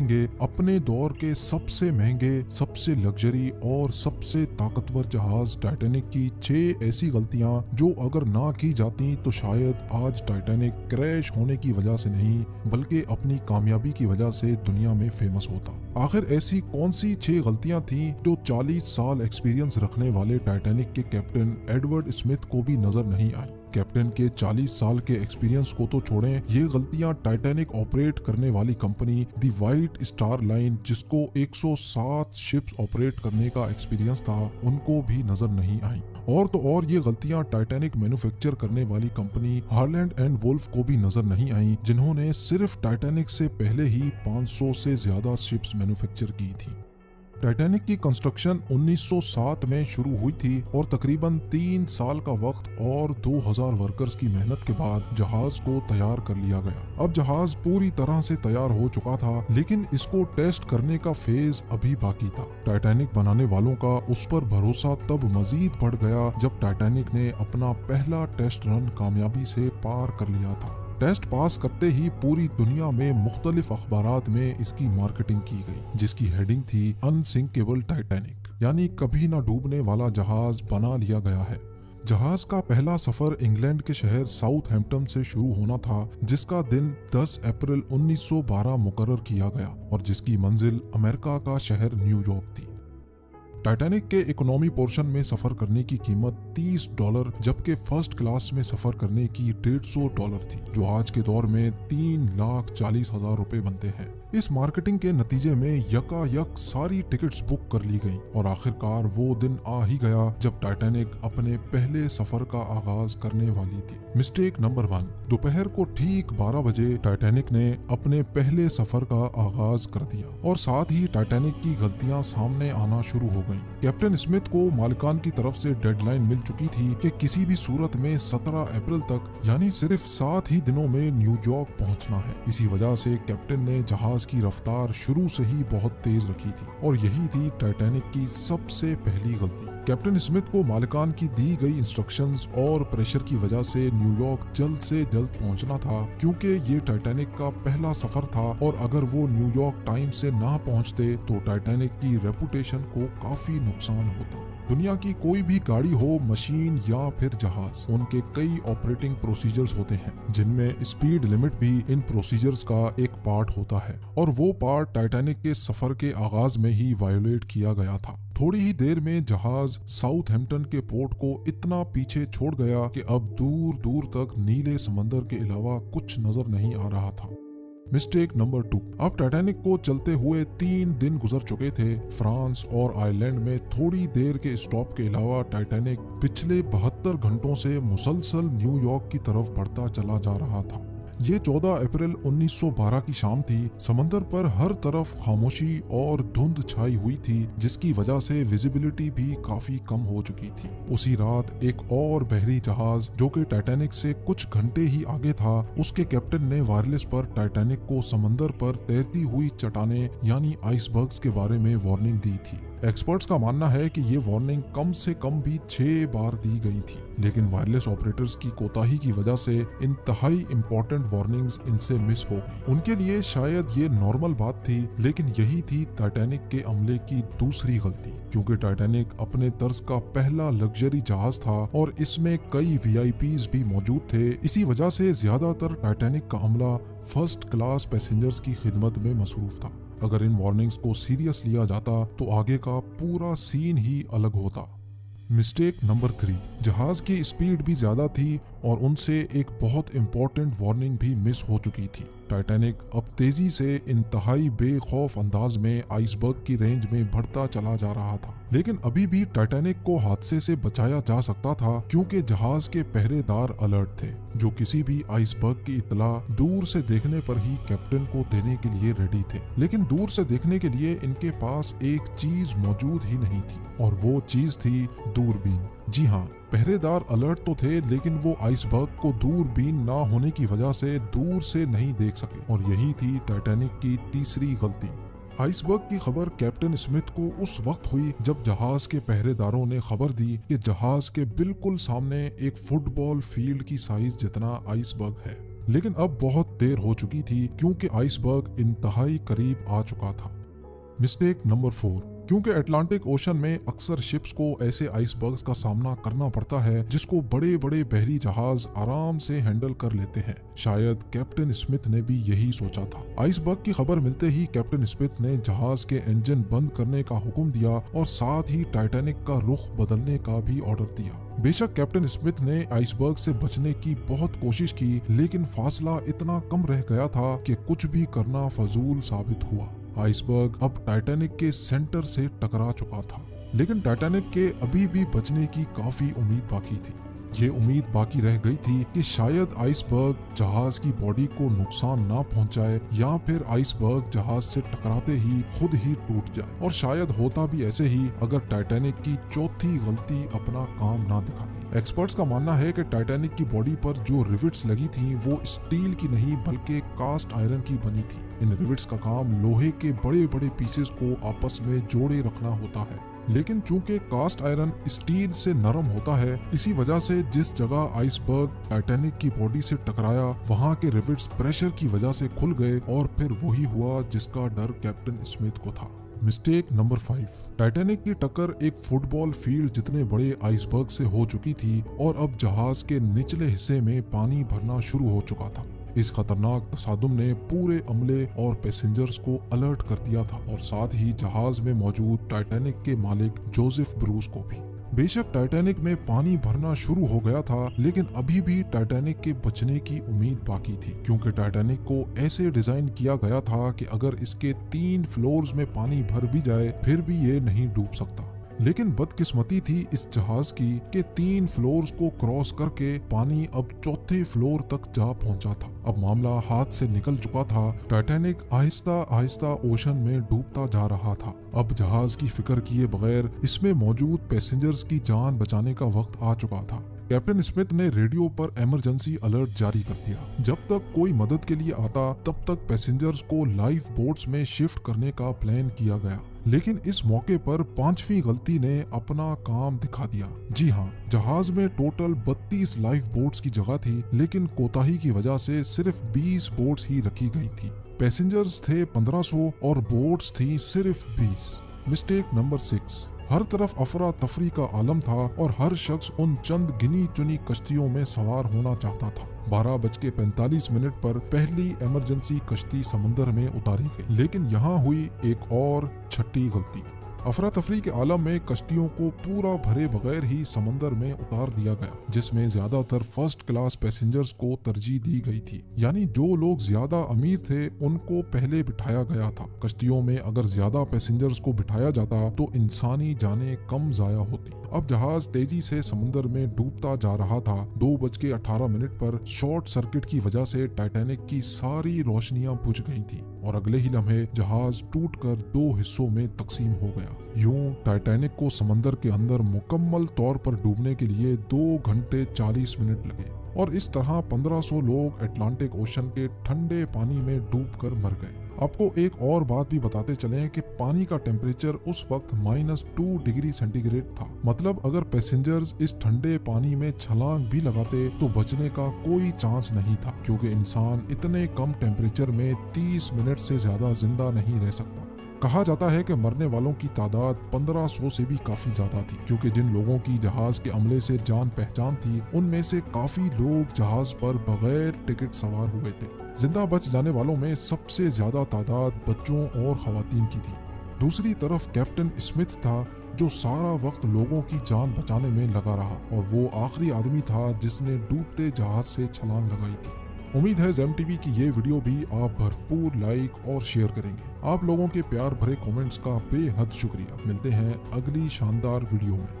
अपने दौर के सबसे महँगे, सबसे लग्जरी और सबसे ताकतवर जहाज़ टाइटैनिक की छह ऐसी गलतियाँ जो अगर ना की जाती तो शायद आज टाइटैनिक क्रैश होने की वजह से नहीं, बल्कि अपनी कामयाबी की वजह से दुनिया में फ़ेमस होता। आखिर ऐसी कौन सी छह गलतियाँ थी जो 40 साल एक्सपीरियंस रखने वाले टाइटैनिक के कैप्टन एडवर्ड स्मिथ को भी नज़र नहीं आई? कैप्टन के 40 साल के एक्सपीरियंस को तो छोड़ें, ये गलतियाँ टाइटैनिक ऑपरेट करने वाली company the white star line जिसको 107 शिप्स ऑपरेट करने का एक्सपीरियंस था, उनको भी नज़र नहीं आई। और तो और ये गलतियाँ टाइटैनिक मैन्युफैक्चर करने वाली कंपनी हार्लैंड एंड वोल्फ को भी नज़र नहीं आई, जिन्होंने सिर्फ़ टाइटैनिक से पहले ही 500 से ज़्यादा शिप्स मैन्युफैक्चर की थी। टाइटैनिक की कंस्ट्रक्शन 1907 में शुरू हुई थी और तकरीबन तीन साल का वक्त और 2000 वर्कर्स की मेहनत के बाद जहाज़ को तैयार कर लिया गया। अब जहाज़ पूरी तरह से तैयार हो चुका था, लेकिन इसको टेस्ट करने का फ़ेज़ अभी बाकी था। टाइटैनिक बनाने वालों का उस पर भरोसा तब मजीद बढ़ गया जब टाइटैनिक ने अपना पहला टेस्ट रन कामयाबी से पार कर लिया था। टेस्ट पास करते ही पूरी दुनिया में मुख्तलिफ़ अखबार में इसकी मार्केटिंग की गई, जिसकी हेडिंग थी अनसिंकेबल टाइटैनिक, यानी कभी ना डूबने वाला जहाज़ बना लिया गया है। जहाज़ का पहला सफ़र इंग्लैंड के शहर साउथ हेम्पटन से शुरू होना था, जिसका दिन 10 अप्रैल 1912 मुकर्र किया गया, और जिसकी मंजिल अमेरिका का शहर न्यूयॉर्क थी। टाइटैनिक के इकोनॉमी पोर्शन में सफ़र करने की कीमत 30 डॉलर जबकि फ़र्स्ट क्लास में सफ़र करने की 150 डॉलर थी, जो आज के दौर में तीन लाख चालीस हज़ार रुपए बनते हैं। इस मार्केटिंग के नतीजे में यकायक सारी टिकट्स बुक कर ली गईं और आखिरकार वो दिन आ ही गया जब टाइटैनिक अपने पहले सफ़र का आगाज़ करने वाली थी मिस्टेक नंबर वन दोपहर को ठीक 12 बजे टाइटैनिक ने अपने पहले सफ़र का आगाज़ कर दिया और साथ ही टाइटैनिक की गलतियाँ सामने आना शुरू हो गईं। कैप्टन स्मिथ को मालिकान की तरफ़ से डेडलाइन मिल चुकी थी कि किसी भी सूरत में 17 अप्रैल तक, यानी सिर्फ़ सात ही दिनों में न्यूयॉर्क पहुँचना है इसी वजह से कैप्टन ने जहाज़ जहाज़ की रफ्तार शुरू से ही बहुत तेज रखी थी और यही थी टाइटैनिक की सबसे पहली गलती। कैप्टन स्मिथ को मालिकान की दी गई इंस्ट्रक्शंस और प्रेशर की वजह से न्यूयॉर्क जल्द से जल्द पहुँचना था, क्योंकि ये टाइटैनिक का पहला सफ़र था और अगर वो न्यूयॉर्क टाइम से ना पहुँचते तो टाइटैनिक की रेपुटेशन को काफ़ी नुकसान होता। दुनिया की कोई भी गाड़ी हो, मशीन या फिर जहाज़, उनके कई ऑपरेटिंग प्रोसीजर्स होते हैं, जिनमें स्पीड लिमिट भी इन प्रोसीजर्स का एक पार्ट होता है, और वो पार्ट टाइटैनिक के सफ़र के आगाज़ में ही वायोलेट किया गया था। थोड़ी ही देर में जहाज़ साउथ हेम्पटन के पोर्ट को इतना पीछे छोड़ गया कि अब दूर दूर तक नीले समंदर के अलावा कुछ नज़र नहीं आ रहा था। मिस्टेक नंबर टू अब टाइटैनिक को चलते हुए तीन दिन गुजर चुके थे। फ्रांस और आयरलैंड में थोड़ी देर के स्टॉप के अलावा टाइटैनिक पिछले बहत्तर घंटों से मुसलसल न्यूयॉर्क की तरफ़ बढ़ता चला जा रहा था। ये 14 अप्रैल 1912 की शाम थी। समंदर पर हर तरफ़ खामोशी और धुंध छाई हुई थी, जिसकी वजह से विजिबिलिटी भी काफ़ी कम हो चुकी थी। उसी रात एक और बहरी जहाज़, जो कि टाइटैनिक से कुछ घंटे ही आगे था, उसके कैप्टन ने वायरलेस पर टाइटैनिक को समंदर पर तैरती हुई चटाने यानी आइसबर्ग्स के बारे में वार्निंग दी थी। एक्सपर्ट्स का मानना है कि ये वार्निंग कम से कम भी छह बार दी गई थी। लेकिन वायरलेस ऑपरेटर्स की कोताही की वजह से इंतहाई इम्पोर्टेंट वार्निंग्स इनसे मिस हो गई। उनके लिए शायद ये नॉर्मल बात थी, लेकिन यही थी टाइटैनिक के अमले की दूसरी गलती। क्योंकि टाइटैनिक अपने तर्ज का पहला लग्जरी जहाज़ था और इसमें कई वी भी मौजूद थे। इसी वजह से ज़्यादातर टाइटैनिक का अमला फ़र्स्ट क्लास पैसेंजर्स की खिदमत में मसरूफ था। अगर इन वार्निंग्स को सीरियस लिया जाता तो आगे का पूरा सीन ही अलग होता। मिस्टेक नंबर थ्री जहाज़ की स्पीड भी ज़्यादा थी और उनसे एक बहुत इंपॉर्टेंट वार्निंग भी मिस हो चुकी थी। टाइटैनिक अब तेज़ी से इंतहाई बेखौफ अंदाज में आइसबर्ग की रेंज में बढ़ता चला जा रहा था। लेकिन अभी भी टाइटैनिक को हादसे से बचाया जा सकता था क्योंकि जहाज़ के पहरेदार अलर्ट थे, जो किसी भी आइसबर्ग की इतला दूर से देखने पर ही कैप्टन को देने के लिए रेडी थे। लेकिन दूर से देखने के लिए इनके पास एक चीज़ मौजूद ही नहीं थी, और वो चीज़ थी दूरबीन। जी हाँ पहरेदार अलर्ट तो थे, लेकिन वो आइसबर्ग को दूरबीन ना होने की वजह से दूर से नहीं देख सके। और यही थी टाइटैनिक की तीसरी गलती। आइसबर्ग की खबर कैप्टन स्मिथ को उस वक्त हुई जब जहाज़ के पहरेदारों ने खबर दी कि जहाज़ के बिल्कुल सामने एक फुटबॉल फ़ील्ड की साइज़ जितना आइसबर्ग है। लेकिन अब बहुत देर हो चुकी थी, क्योंकि आइसबर्ग इंतहाई करीब आ चुका था। Mistake number four. क्योंकि अटलांटिक ओशन में अक्सर शिप्स को ऐसे आइसबर्ग्स का सामना करना पड़ता है, जिसको बड़े बड़े बहरी जहाज़ आराम से हैंडल कर लेते हैं। शायद कैप्टन स्मिथ ने भी यही सोचा था। आइसबर्ग की खबर मिलते ही कैप्टन स्मिथ ने जहाज़ के इंजन बंद करने का हुक्म दिया और साथ ही टाइटैनिक का रुख बदलने का भी ऑर्डर दिया। बेशक कैप्टन स्मिथ ने आइसबर्ग से बचने की बहुत कोशिश की, लेकिन फासला इतना कम रह गया था कि कुछ भी करना फजूल साबित हुआ। आइसबर्ग अब टाइटैनिक के सेंटर से टकरा चुका था, लेकिन टाइटैनिक के अभी भी बचने की काफ़ी उम्मीद बाकी थी। ये उम्मीद बाकी रह गई थी कि शायद आइसबर्ग जहाज़ की बॉडी को नुकसान ना पहुँचाए या फिर आइसबर्ग जहाज़ से टकराते ही खुद ही टूट जाए। और शायद होता भी ऐसे ही अगर टाइटैनिक की चौथी गलती अपना काम ना दिखाती। एक्सपर्ट्स का मानना है कि टाइटैनिक की बॉडी पर जो रिविट्स लगी थी, वो स्टील की नहीं, बल्कि कास्ट आयरन की बनी थी। इन रिविट्स का काम लोहे के बड़े बड़े पीसेस को आपस में जोड़े रखना होता है। लेकिन चूँकि कास्ट आयरन स्टील से नरम होता है, इसी वजह से जिस जगह आइसबर्ग टाइटेनिक की बॉडी से टकराया, वहाँ के रिविट्स प्रेशर की वजह से खुल गए और फिर वही हुआ जिसका डर कैप्टन स्मिथ को था। मिस्टेक नंबर फाइव टाइटैनिक की टक्कर एक फुटबॉल फ़ील्ड जितने बड़े आइसबर्ग से हो चुकी थी और अब जहाज़ के निचले हिस्से में पानी भरना शुरू हो चुका था। इस खतरनाक तसादुम ने पूरे अमले और पैसेंजर्स को अलर्ट कर दिया था और साथ ही जहाज़ में मौजूद टाइटैनिक के मालिक जोसेफ ब्रूस को भी। बेशक टाइटैनिक में पानी भरना शुरू हो गया था, लेकिन अभी भी टाइटैनिक के बचने की उम्मीद बाकी थी, क्योंकि टाइटैनिक को ऐसे डिज़ाइन किया गया था कि अगर इसके तीन फ्लोर्स में पानी भर भी जाए, फिर भी ये नहीं डूब सकता। लेकिन बदकिस्मती थी इस जहाज़ की कि तीन फ्लोर्स को क्रॉस करके पानी अब चौथे फ्लोर तक जा पहुँचा था। अब मामला हाथ से निकल चुका था। टाइटैनिक आहिस्ता आहिस्ता ओशन में डूबता जा रहा था। अब जहाज़ की फ़िक्र किए बगैर इसमें मौजूद पैसेंजर्स की जान बचाने का वक्त आ चुका था। कैप्टन स्मिथ ने रेडियो पर इमरजेंसी अलर्ट जारी कर दिया। जब तक कोई मदद के लिए आता, तब तक पैसेंजर्स को लाइफ बोट्स में शिफ्ट करने का प्लान किया गया। लेकिन इस मौके पर पांचवी गलती ने अपना काम दिखा दिया। जी हाँ जहाज़ में टोटल 32 लाइफ बोट्स की जगह थी, लेकिन कोताही की वजह से सिर्फ़ 20 बोट्स ही रखी गई थी। पैसेंजर्स थे 1500 और बोट्स थी सिर्फ़ 20 मिस्टेक नंबर सिक्स हर तरफ़ अफरा तफरी का आलम था और हर शख्स उन चंद गिनी चुनी कश्तियों में सवार होना चाहता था। बारह बज के पैंतालीस मिनट पर पहली इमरजेंसी कश्ती समंदर में उतारी गई, लेकिन यहाँ हुई एक और छठी गलती। अफरा तफरी के आलम में कश्तियों को पूरा भरे बगैर ही समंदर में उतार दिया गया, जिसमें ज़्यादातर फ़र्स्ट क्लास पैसेंजर्स को तरजीह दी गई थी। यानी जो लोग ज़्यादा अमीर थे, उनको पहले बिठाया गया था। कश्तियों में अगर ज़्यादा पैसेंजर्स को बिठाया जाता तो इंसानी जाने कम जाया होती। अब जहाज़ तेज़ी से समुद्र में डूबता जा रहा था। दो बज के अठारह मिनट पर शॉर्ट सर्किट की वजह से टाइटैनिक की सारी रोशनियाँ बुझ गई थी और अगले ही लम्हे जहाज़ टूटकर दो हिस्सों में तकसीम हो गया। यूँ टाइटैनिक को समंदर के अंदर मुकम्मल तौर पर डूबने के लिए दो घंटे चालीस मिनट लगे और इस तरह 1500 लोग अटलांटिक ओशन के ठंडे पानी में डूबकर मर गए। आपको एक और बात भी बताते चले कि पानी का टेम्परेचर उस वक्त माइनस टू डिग्री सेंटीग्रेड था। मतलब अगर पैसेंजर्स इस ठंडे पानी में छलांग भी लगाते तो बचने का कोई चांस नहीं था, क्योंकि इंसान इतने कम टेम्परेचर में 30 मिनट से ज़्यादा ज़िंदा नहीं रह सकता। कहा जाता है कि मरने वालों की तादाद 1500 से भी काफ़ी ज़्यादा थी, क्योंकि जिन लोगों की जहाज़ के अमले से जान पहचान थी, उनमें से काफ़ी लोग जहाज़ पर बगैर टिकट सवार हुए थे। ज़िंदा बच जाने वालों में सबसे ज़्यादा तादाद बच्चों और खातन की थी। दूसरी तरफ़ कैप्टन स्मिथ था, जो सारा वक्त लोगों की जान बचाने में लगा रहा, और वो आखिरी आदमी था जिसने डूबते जहाज़ से छलांग लगाई थी। उम्मीद है जेम टीवी की ये वीडियो भी आप भरपूर लाइक और शेयर करेंगे। आप लोगों के प्यार भरे कमेंट्स का बेहद शुक्रिया। मिलते हैं अगली शानदार वीडियो में।